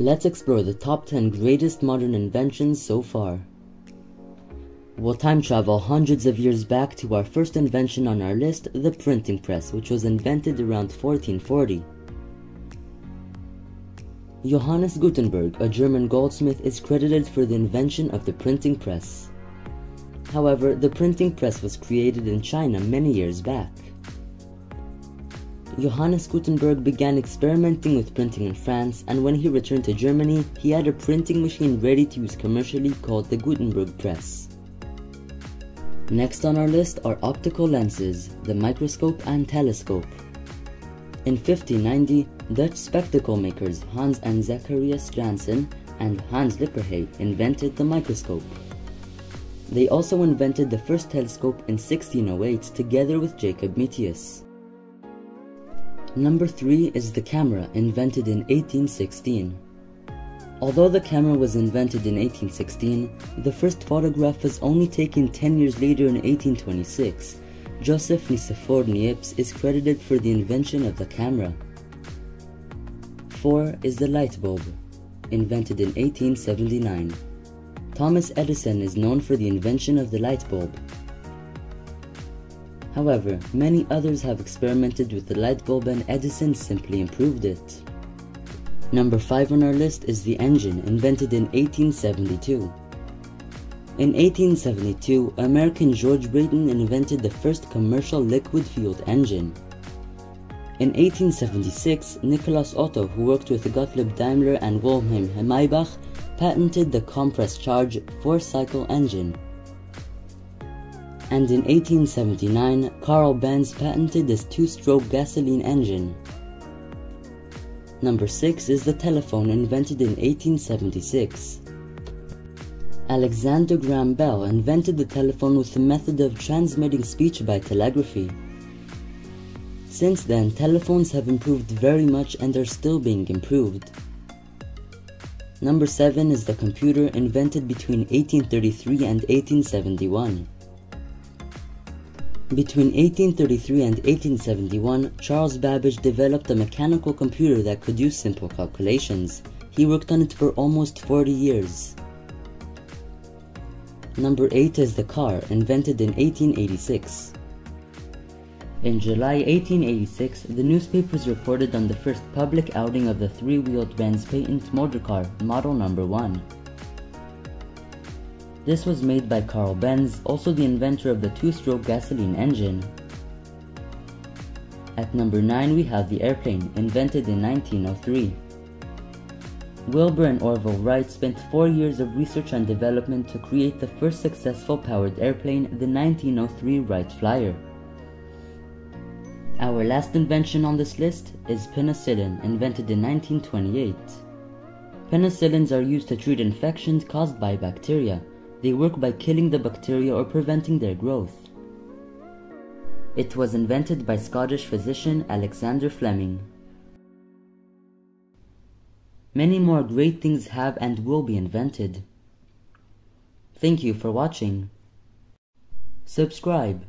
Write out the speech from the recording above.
Let's explore the top 10 greatest modern inventions so far. We'll time travel hundreds of years back to our first invention on our list, the printing press, which was invented around 1440. Johannes Gutenberg, a German goldsmith, is credited for the invention of the printing press. However, the printing press was created in China many years back. Johannes Gutenberg began experimenting with printing in France, and when he returned to Germany, he had a printing machine ready to use commercially called the Gutenberg press. Next on our list are optical lenses, the microscope and telescope. In 1590, Dutch spectacle makers Hans and Zacharias Janssen and Hans Lippershey invented the microscope. They also invented the first telescope in 1608 together with Jacob Metius. Number 3 is the camera, invented in 1816. Although the camera was invented in 1816, the first photograph was only taken 10 years later in 1826. Joseph Nicephore Niepce is credited for the invention of the camera. 4 is the light bulb, invented in 1879. Thomas Edison is known for the invention of the light bulb. However, many others have experimented with the light bulb and Edison simply improved it. Number 5 on our list is the engine, invented in 1872. In 1872, American George Brayton invented the first commercial liquid-fueled engine. In 1876, Nicholas Otto, who worked with Gottlieb Daimler and Wilhelm Maybach, patented the compressed charge four-cycle engine and in 1879, Carl Benz patented this two-stroke gasoline engine. Number 6 is the telephone invented in 1876. Alexander Graham Bell invented the telephone with the method of transmitting speech by telegraphy. Since then, telephones have improved very much and are still being improved. Number 7 is the computer invented between 1833 and 1871. Between 1833 and 1871, Charles Babbage developed a mechanical computer that could do simple calculations. He worked on it for almost 40 years. Number 8 is the car, invented in 1886. In July 1886, the newspapers reported on the first public outing of the three-wheeled Benz patent motor car, model number 1. This was made by Carl Benz, also the inventor of the two-stroke gasoline engine. At number 9 we have the airplane, invented in 1903. Wilbur and Orville Wright spent 4 years of research and development to create the first successful powered airplane, the 1903 Wright Flyer. Our last invention on this list is penicillin, invented in 1928. Penicillins are used to treat infections caused by bacteria, they work by killing the bacteria or preventing their growth. It was invented by Scottish physician Alexander Fleming. Many more great things have and will be invented. Thank you for watching. Subscribe.